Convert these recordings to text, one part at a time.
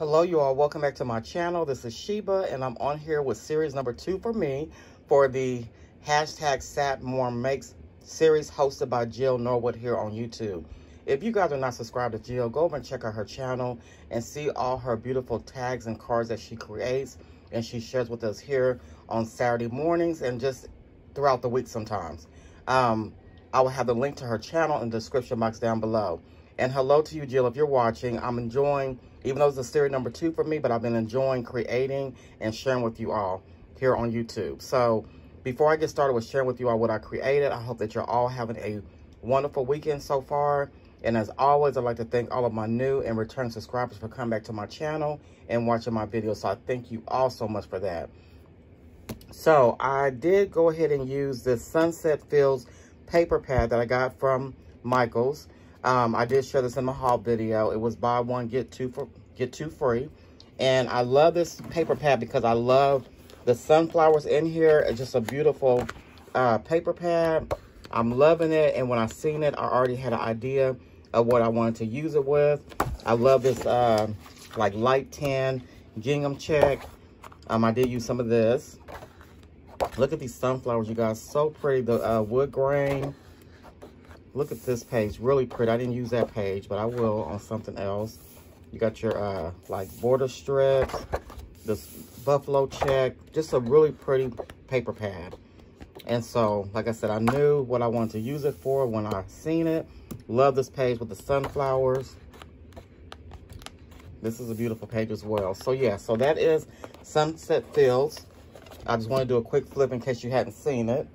Hello, you all. Welcome back to my channel. This is Sheba, and I'm on here with series number two for me for the hashtag Sat Morn Makes series hosted by Jill Norwood here on YouTube. If you guys are not subscribed to Jill, go over and check out her channel and see all her beautiful tags and cards that she creates and she shares with us here on Saturday mornings and just throughout the week sometimes. Um, I will have the link to her channel in the description box down below. And hello to you, Jill, if you're watching. I'm enjoying even though it's a series number two for me, but I've been enjoying creating and sharing with you all here on YouTube. So before I get started with sharing with you all what I created, I hope that you're all having a wonderful weekend so far. And as always, I'd like to thank all of my new and returning subscribers for coming back to my channel and watching my videos. So I thank you all so much for that. So I did go ahead and use this Sunset Fields paper pad that I got from Michaels. Um, I did share this in my haul video. It was buy one, get two for get two free. And I love this paper pad because I love the sunflowers in here. It's just a beautiful uh, paper pad. I'm loving it. And when I seen it, I already had an idea of what I wanted to use it with. I love this uh, like light tan gingham check. Um, I did use some of this. Look at these sunflowers, you guys. So pretty. The uh, wood grain. Look at this page. Really pretty. I didn't use that page, but I will on something else. You got your, uh, like, border strips. This buffalo check. Just a really pretty paper pad. And so, like I said, I knew what I wanted to use it for when I seen it. Love this page with the sunflowers. This is a beautiful page as well. So, yeah. So, that is Sunset Fields. I just want to do a quick flip in case you hadn't seen it.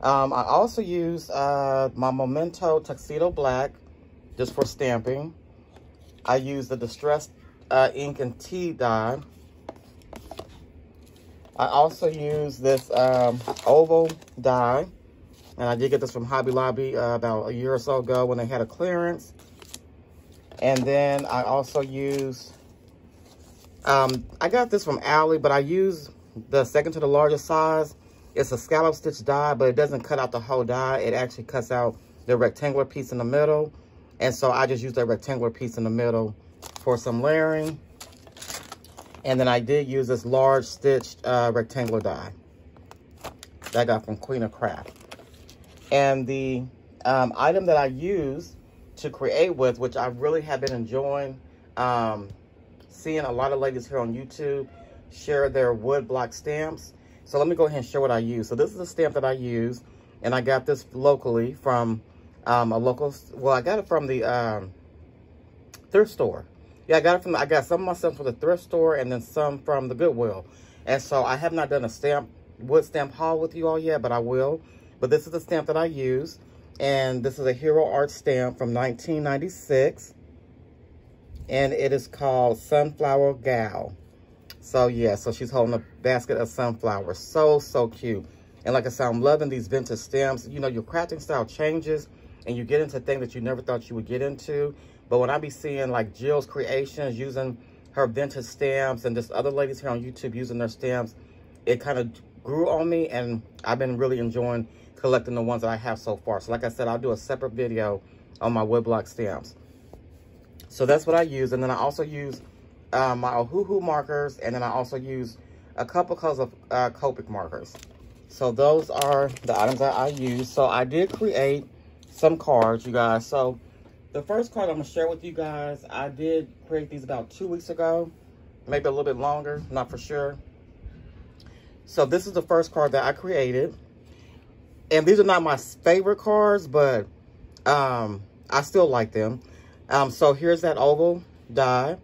Um, I also use uh, my Memento Tuxedo Black just for stamping. I use the Distressed uh, Ink and Tea dye. I also use this um, oval die. And I did get this from Hobby Lobby uh, about a year or so ago when they had a clearance. And then I also use, um, I got this from Alley, but I use the second to the largest size. It's a scallop stitch die, but it doesn't cut out the whole die. It actually cuts out the rectangular piece in the middle. And so I just used a rectangular piece in the middle for some layering. And then I did use this large stitched uh, rectangular die that I got from Queen of Craft. And the um, item that I use to create with, which I really have been enjoying, um, seeing a lot of ladies here on YouTube share their wood block stamps. So let me go ahead and show what I use. So this is a stamp that I use, and I got this locally from um, a local, well, I got it from the um, thrift store. Yeah, I got it from, I got some of my from the thrift store and then some from the Goodwill. And so I have not done a stamp, wood stamp haul with you all yet, but I will. But this is the stamp that I use. And this is a Hero Art stamp from 1996. And it is called Sunflower Gal. So yeah, so she's holding a basket of sunflowers. So, so cute. And like I said, I'm loving these vintage stamps. You know, your crafting style changes and you get into things that you never thought you would get into. But when I be seeing like Jill's creations using her vintage stamps and just other ladies here on YouTube using their stamps, it kind of grew on me and I've been really enjoying collecting the ones that I have so far. So like I said, I'll do a separate video on my woodblock stamps. So that's what I use. And then I also use uh, my Ohuhu markers, and then I also use a couple colors of uh, Copic markers. So those are the items that I use. So I did create some cards, you guys. So the first card I'm going to share with you guys, I did create these about two weeks ago. Maybe a little bit longer, not for sure. So this is the first card that I created. And these are not my favorite cards, but um, I still like them. Um, so here's that oval die.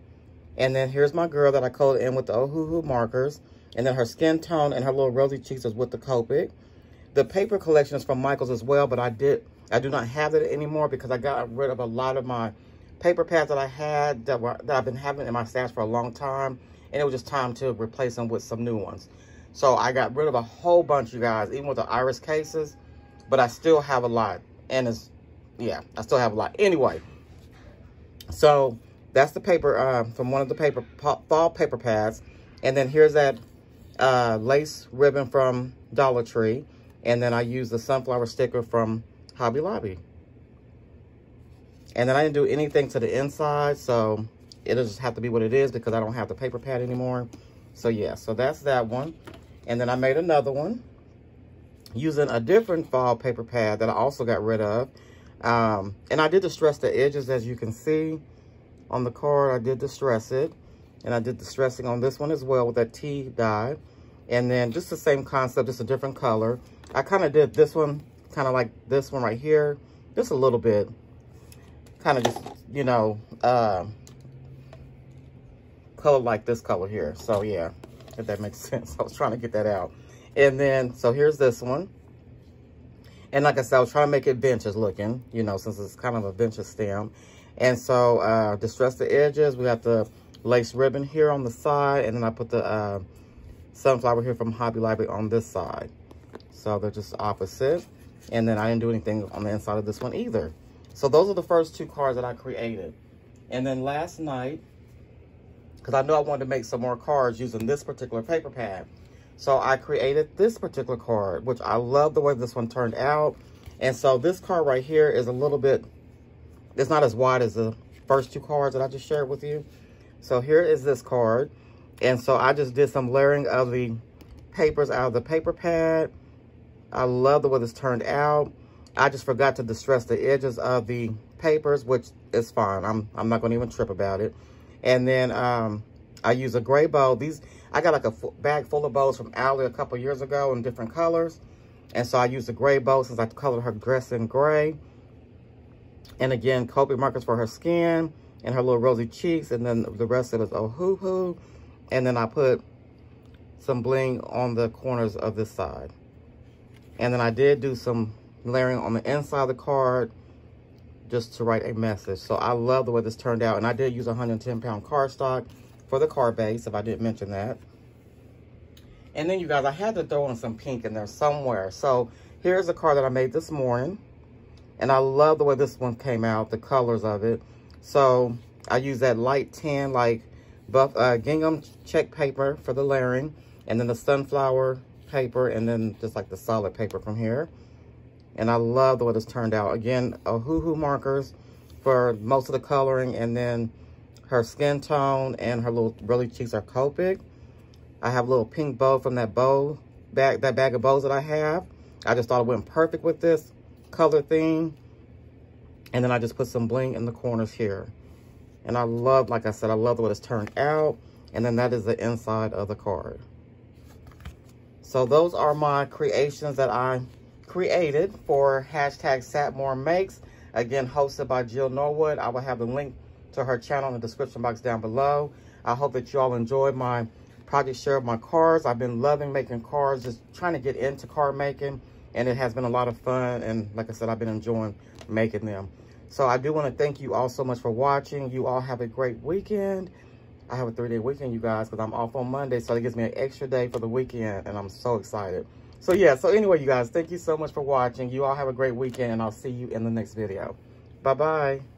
And then here's my girl that I colored in with the Ohuhu markers. And then her skin tone and her little rosy cheeks is with the Copic. The paper collection is from Michaels as well, but I did I do not have it anymore because I got rid of a lot of my paper pads that I had that were that I've been having in my stash for a long time. And it was just time to replace them with some new ones. So I got rid of a whole bunch, you guys, even with the iris cases. But I still have a lot. And it's, yeah, I still have a lot. Anyway, so that's the paper uh, from one of the paper fall paper pads. And then here's that uh, lace ribbon from Dollar Tree. And then I use the sunflower sticker from Hobby Lobby. And then I didn't do anything to the inside, so it'll just have to be what it is because I don't have the paper pad anymore. So yeah, so that's that one. And then I made another one using a different fall paper pad that I also got rid of. Um, and I did distress the edges as you can see on the card. I did distress it. And I did the stressing on this one as well with that tea dye. And then just the same concept, just a different color. I kind of did this one, kind of like this one right here. Just a little bit. Kind of just, you know, uh, color like this color here. So yeah, if that makes sense. I was trying to get that out. And then, so here's this one. And like I said, I was trying to make it vintage looking, you know, since it's kind of a vintage stem. And so, uh, distress the edges. We got the lace ribbon here on the side. And then I put the uh, sunflower here from Hobby Lobby on this side. So they're just opposite. And then I didn't do anything on the inside of this one either. So those are the first two cards that I created. And then last night, because I know I wanted to make some more cards using this particular paper pad. So I created this particular card, which I love the way this one turned out. And so this card right here is a little bit, it's not as wide as the first two cards that I just shared with you. So here is this card. And so I just did some layering of the papers out of the paper pad. I love the way this turned out. I just forgot to distress the edges of the papers, which is fine. I'm, I'm not going to even trip about it. And then um, I use a gray bow. These I got like a bag full of bows from Allie a couple years ago in different colors. And so I used a gray bow since I colored her dress in gray. And again, Copic markers for her skin and her little rosy cheeks. And then the rest of it is hoo. And then I put some bling on the corners of this side. And then I did do some layering on the inside of the card just to write a message. So I love the way this turned out. And I did use 110 pound cardstock for the card base, if I didn't mention that. And then you guys, I had to throw in some pink in there somewhere. So here's a card that I made this morning. And I love the way this one came out, the colors of it. So I use that light tan, like buff uh, gingham check paper for the layering. And then the sunflower paper. And then just like the solid paper from here. And I love the way this turned out. Again, Ohuhu markers for most of the coloring. And then her skin tone and her little really cheeks are Copic. I have a little pink bow from that bow bag, that bag of bows that I have. I just thought it went perfect with this color theme. And then I just put some bling in the corners here. And I love, like I said, I love the way it's turned out. And then that is the inside of the card. So those are my creations that I created for hashtag Satmorn Makes. Again, hosted by Jill Norwood. I will have the link to her channel in the description box down below. I hope that you all enjoyed my project share of my cars. I've been loving making cars, just trying to get into car making. And it has been a lot of fun. And like I said, I've been enjoying making them. So I do want to thank you all so much for watching. You all have a great weekend. I have a three-day weekend, you guys, because I'm off on Monday. So it gives me an extra day for the weekend. And I'm so excited. So yeah, so anyway, you guys, thank you so much for watching. You all have a great weekend. And I'll see you in the next video. Bye-bye.